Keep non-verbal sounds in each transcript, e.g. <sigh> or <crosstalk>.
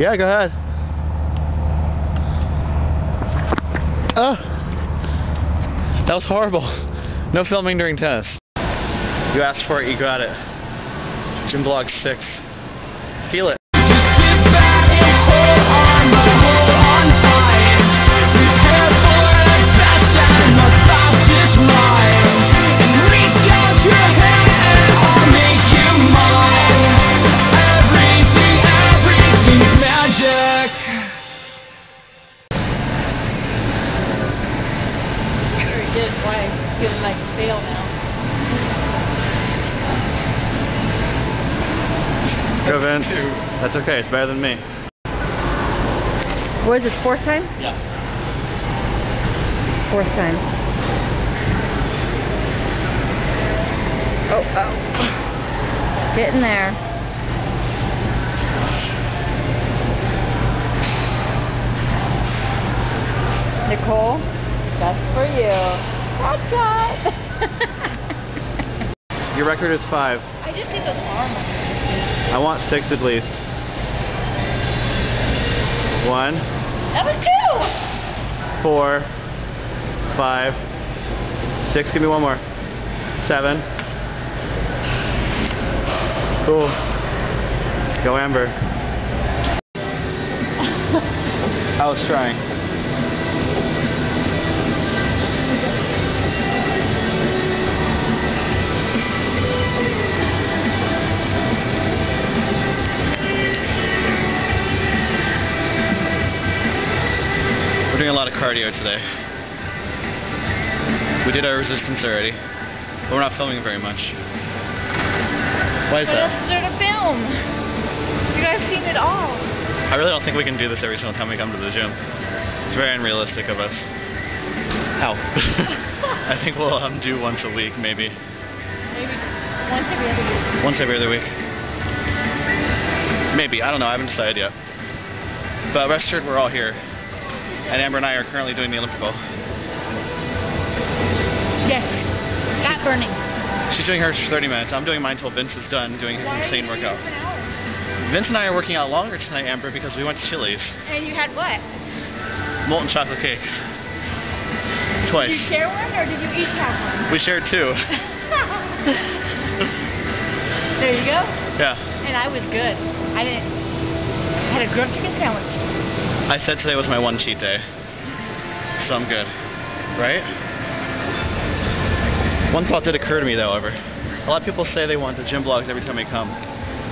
Yeah, go ahead. Oh, that was horrible. No filming during tennis. You asked for it, you got it. Gym Blog 6. Feel it. Go Vince. That's okay, it's better than me. What is it, fourth time? Yeah. Fourth time. Oh, oh. Getting there. Nicole, that's for you. Hot shot. <laughs> Your record is five. I just did the arm. I want six at least. One, That was two. four, five, six. Give me one more. Seven. Cool. Go Amber. I was trying. Doing a lot of cardio today. We did our resistance already, but we're not filming very much. Why is that? it's there to film. You guys seen it all. I really don't think we can do this every single time we come to the gym. It's very unrealistic of us. Ow. <laughs> I think we'll um, do once a week, maybe. Maybe once every other week. Once every other week. Maybe, I don't know, I haven't decided yet. But rest assured we're all here. And Amber and I are currently doing the elliptical. Yes. Fat burning. She's doing hers for 30 minutes. I'm doing mine until Vince is done doing his Why insane workout. it for an hour? Vince and I are working out longer tonight, Amber, because we went to Chili's. And you had what? Molten chocolate cake. Did you share one or did you each have one? We shared two. <laughs> <laughs> There you go. Yeah. And I was good. I didn't. I had a grilled chicken sandwich. I said today was my one cheat day. So I'm good. Right? One thought did occur to me though, however. A lot of people say they want the gym blogs every time they come.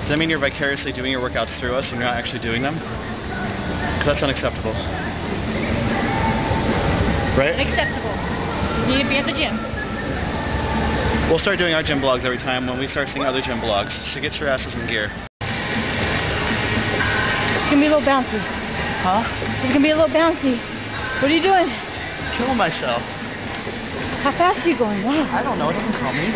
Does that mean you're vicariously doing your workouts through us and you're not actually doing them? Because that's unacceptable. Right? Unacceptable. You need to be at the gym. We'll start doing our gym blogs every time when we start seeing other gym blogs. So get your asses in gear. It's gonna be a little bouncy. Huh? It's gonna be a little bouncy. What are you doing? Kill myself. How fast are you going? Wow. I don't know, it doesn't tell me.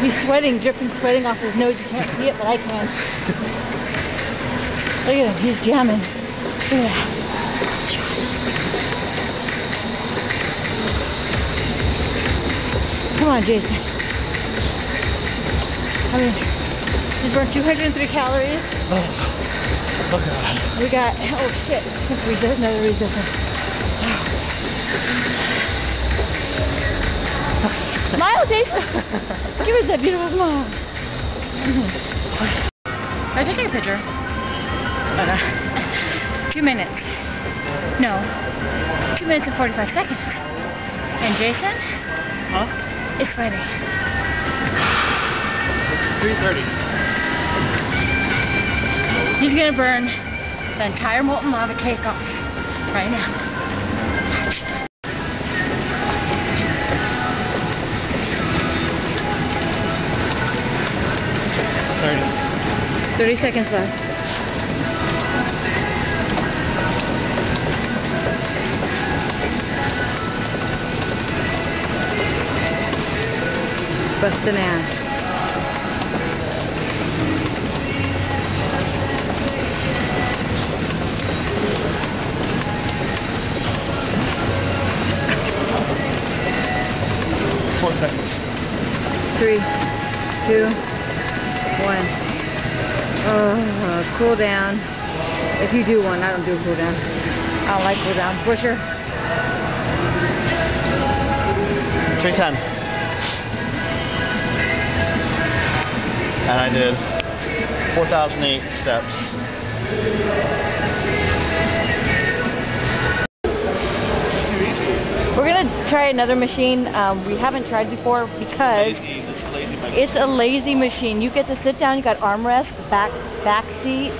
He's sweating, dripping sweating off his nose. You can't see it, but I can. <laughs> Look at him. He's jamming. Look at that. Come on, Jason. I mean, he's burned 203 calories. Oh god. <laughs> We got, oh shit, resist, another resistance. <laughs> Smile, Jason. Give us that beautiful smile. I just take a picture. Uh, two minutes. No. Two minutes and 45 seconds. And Jason, Huh? it's ready. 3.30. He's gonna burn the entire molten lava cake off right now. Thirty. 30 seconds left. Bustin' ass. Three, two, one. Oh, cool down. If you do one, I don't do cool down. I don't like cool down. Busher. 310. And I did 4,008 steps. We're gonna try another machine um, we haven't tried before because Lazy, lazy it's a lazy machine. You get to sit down, you got armrest, back back seat.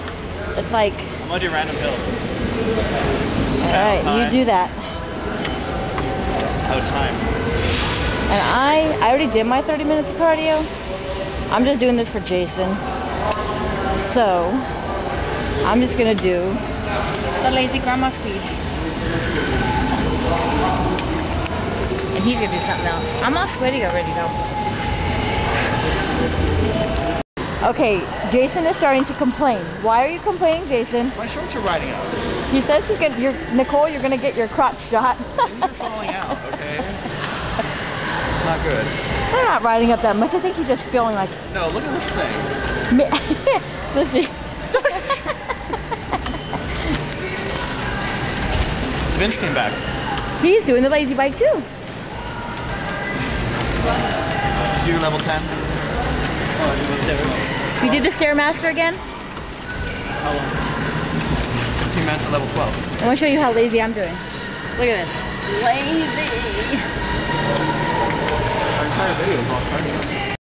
It's like, I'm gonna do random hills. all right, you do that. Oh, time. And I, I already did my 30 minutes of cardio. I'm just doing this for Jason. So, I'm just gonna do the lazy grandma speed. And he's gonna do something else. I'm all sweaty already though. Okay, Jason is starting to complain. Why are you complaining, Jason? My shorts are riding out. He says he's gonna, you're, Nicole, you're gonna get your crotch shot. These are <laughs> falling out, okay? <laughs> Not good. They're not riding up that much. I think he's just feeling like, No, look at this thing. <laughs> Ma- Listen, Vince came back. he's doing the lazy bike too. Did you do level 10? Oh, I did level 10. You did the Stairmaster again? How long? 15 minutes at level 12. I want to show you how lazy I'm doing. Look at this. Lazy. Our entire video is.